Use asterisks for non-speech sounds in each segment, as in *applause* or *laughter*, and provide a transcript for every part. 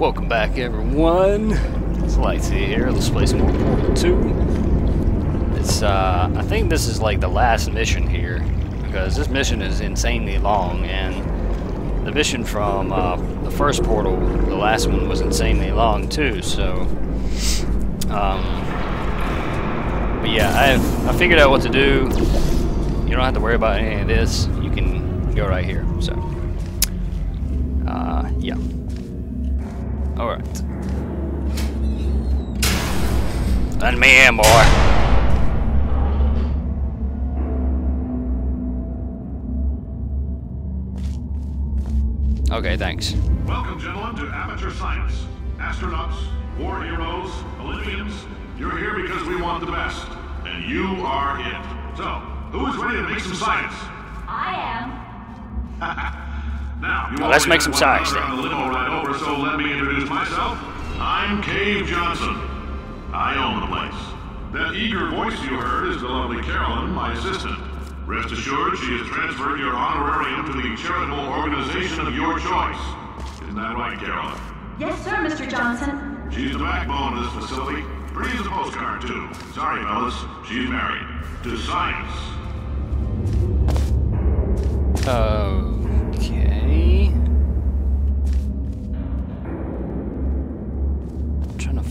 Welcome back, everyone. It's Lyccea here. Let's play some more Portal 2. It's, uh, I think this is like the last mission here, because this mission is insanely long, and the mission from uh, the first Portal, the last one, was insanely long too, so... Um, but yeah, I've, I figured out what to do. You don't have to worry about any of this. You can go right here, so... Uh, yeah. Alright. Let me in, boy. Okay, thanks. Welcome, gentlemen, to Aperture Science. Astronauts, war heroes, Olympians, you're here because we want the best. And you are it. So, who is ready to make some science? I *laughs* Now, you Well, let's make some one science brother then. on the limo ride over, so let me introduce myself. I'm Cave Johnson. I own the place. That eager voice you heard is the lovely Caroline, my assistant. Rest assured, she has transferred your honorarium to the charitable organization of your choice. Isn't that right, Caroline? Yes, sir, Mr. Johnson. She's the backbone of this facility. Pretty as a postcard, too. Sorry, fellas. She's married. To science. Okay.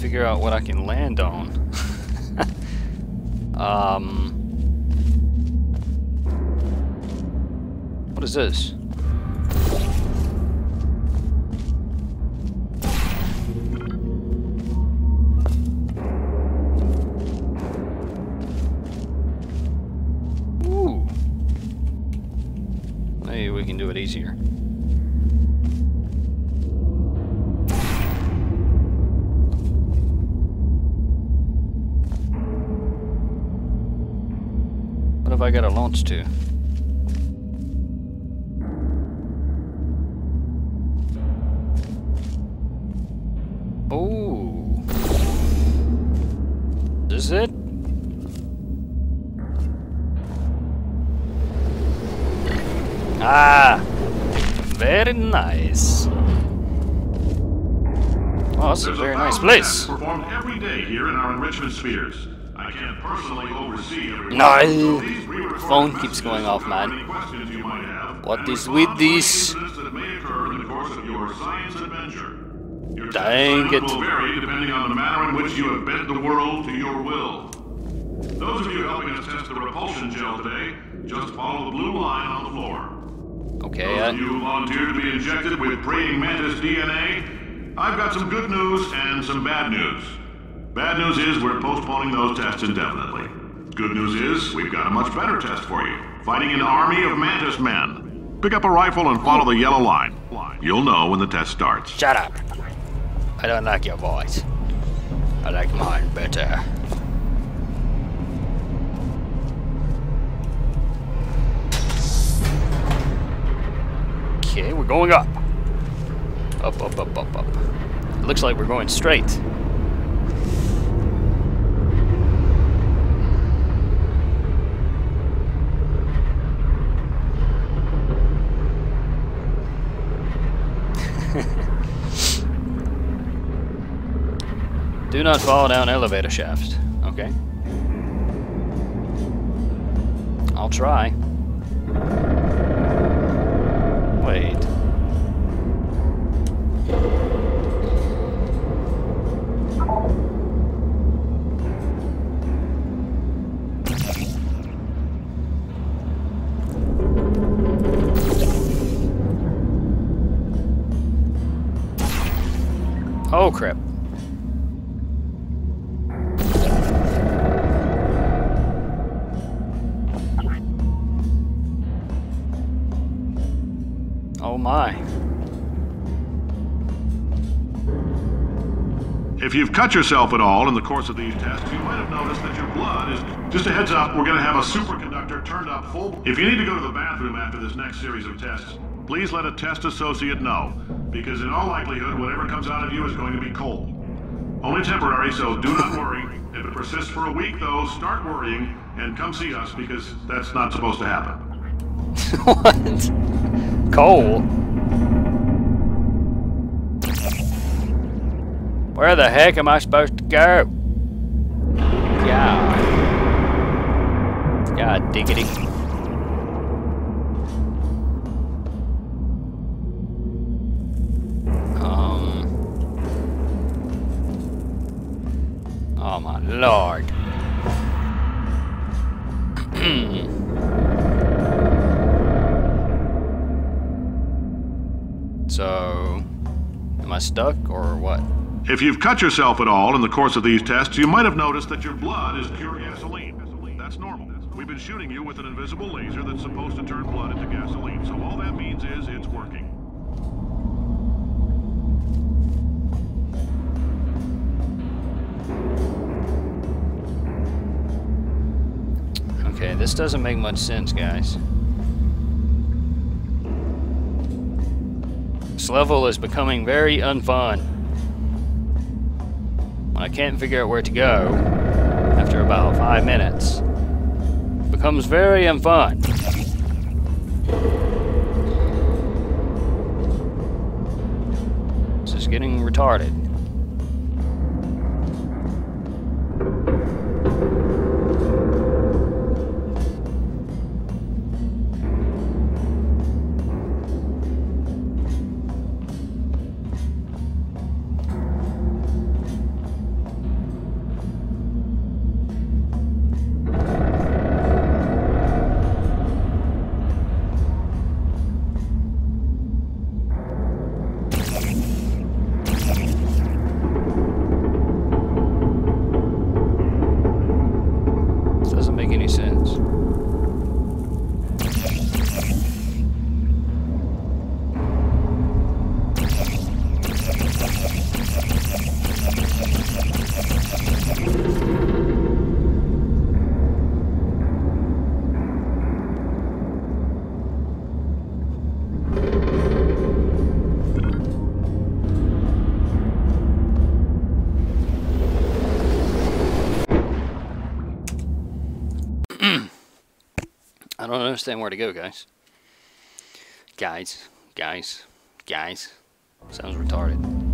Figure out what I can land on. *laughs* um. What is this? Ooh. Maybe we can do it easier. I got to launch to? Oh. Is it? Ah, very nice. Oh, this is a very nice place. performed every day here in our enrichment spheres. I can't personally oversee every No, so phone keeps going off, man. any questions you might have, What is with this? incidents that may occur in the course of your science adventure. Your test Dang it. will vary depending on the manner in which you have bent the world to your will. Those of you helping us test the repulsion gel today, just follow the blue line on the floor. Okay, Those uh, you who volunteered to be injected with praying mantis DNA, I've got some good news and some bad news. Bad news is we're postponing those tests indefinitely. Good news is we've got a much better test for you. Fighting an army of mantis men. Pick up a rifle and follow the yellow line. You'll know when the test starts. shut up. I don't like your voice. I like mine better. Okay, we're going up. Up, up, up, up, up. It looks like we're going straight. Not fall down elevator shafts. Okay. I'll try. My. If you've cut yourself at all in the course of these tests, you might have noticed that your blood is. Just a heads up, we're going to have a superconductor turned up full. If you need to go to the bathroom after this next series of tests, please let a test associate know, because in all likelihood, whatever comes out of you is going to be cold. Only temporary, so do not worry. If it persists for a week, though, start worrying and come see us because that's not supposed to happen. *laughs* what? Coal? Where the heck am I supposed to go? God. God diggity. Um. Oh my lord. *clears throat* I stuck or what? If you've cut yourself at all in the course of these tests, you might have noticed that your blood is pure gasoline. That's normal. We've been shooting you with an invisible laser that's supposed to turn blood into gasoline, so all that means is it's working. Okay, this doesn't make much sense, guys. This level is becoming very unfun. I can't figure out where to go, after about five minutes, it becomes very unfun. This is getting retarded. Understand where to go, guys. Guys, guys, guys. Sounds retarded.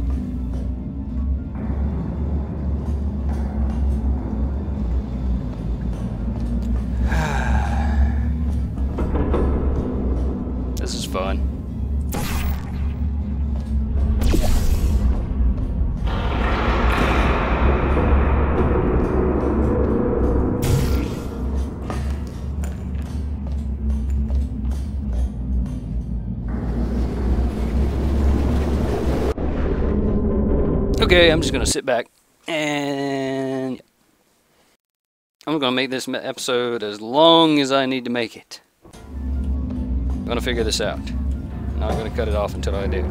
Okay, I'm just gonna sit back and I'm gonna make this episode as long as I need to make it. I'm gonna figure this out. I'm not gonna cut it off until I do.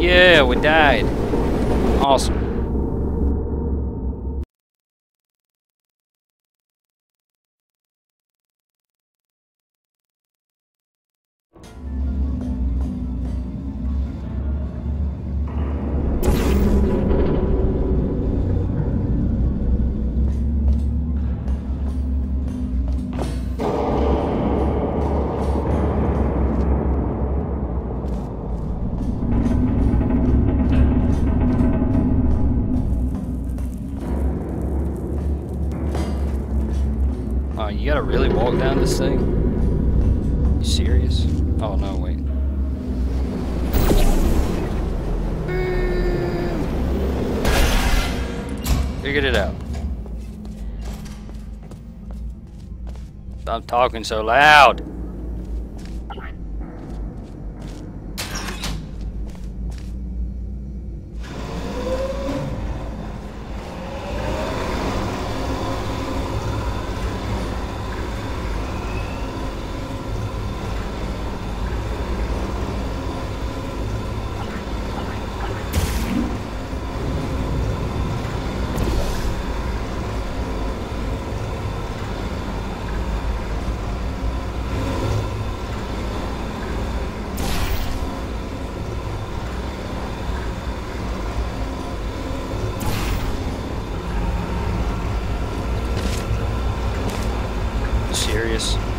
Yeah, we died. Awesome. Walk down this thing? You serious? Oh no, wait. Figured it out. Stop talking so loud. serious.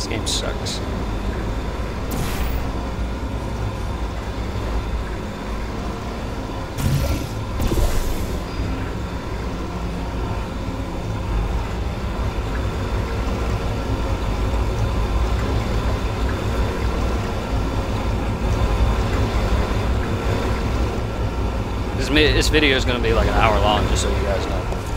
This game sucks. This, video is going to be like an hour long, just so you guys know.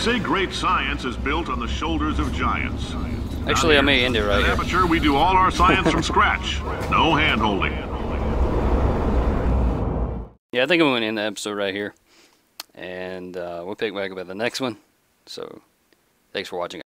Say great science is built on the shoulders of giants. Actually, I may end it right here. Aperture, we do all our science from *laughs* scratch. No hand-holding. Yeah, I think I'm going to end the episode right here. And uh, we'll pick back up at the next one. So, thanks for watching.